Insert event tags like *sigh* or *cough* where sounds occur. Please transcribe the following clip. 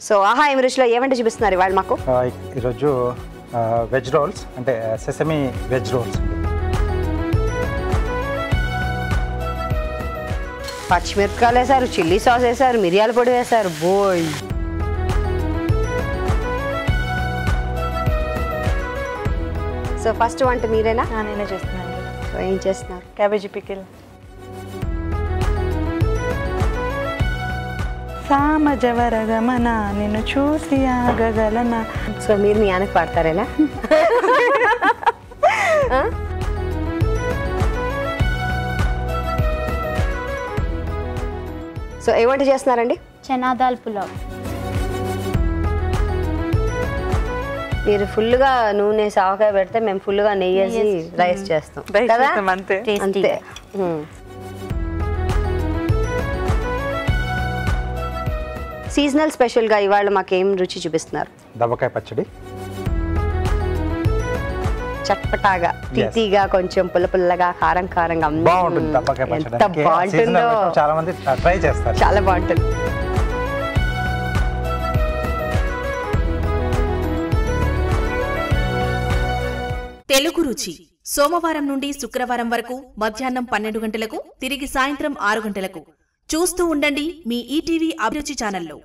So ఆహా ఎమిరేజ్లో ఏమంటే చూపిస్తున్నారు ఇవాళ మాకు? ఈరోజు వెజ్ రోల్స్ అంటే సెసమి వెజ్ రోల్స్ పచ్చిమిరపకాయలు వేశారు చిల్లీ సాస్ వేశారు మిరియాల పొడి వేశారు బోయ్. సో ఫస్ట్ వంట మీరేనా? ఆ, నేనే చేస్తున్నాను. సో ఏం చేస్తున్నారు? Cabbage pickle. సామజవరగమన నిన్ను చూసి ఆగగలన? సో మీరు మీ ఆయనకు పాడతారేనా? *laughs* సో ఏ వంట చేస్తున్నారండి? చనా దాల్ పులావ్. మీరు ఫుల్గా నూనె సావకాయ పెడితే మేము ఫుల్గా నెయ్యి రైస్ చేస్తాం. కదా? చేస్తాం అంతే. సీజనల్ స్పెషల్గా ఇవాళ మాకేం రుచి చూపిస్తున్నారు? దబ్బకాయ పచ్చడి. చట్పటాగా తీతీగా కొంచెం పుల్ల పుల్లగా కారం కారంగా ఎంత అందుకే బాగుంటుందో. seasonal ఐటమ్ చాలా మంది ట్రై చేస్తారు. చాలా బాగుంటుంది. తెలుగు రుచి. సోమవారం నుండి శుక్రవారం వరకు మధ్యాహ్నం పన్నెండు గంటలకు తిరిగి సాయంత్రం ఆరు గంటలకు. చూస్తూ ఉండండి మీ ఈటీవీ అభిరుచి ఛానల్లో.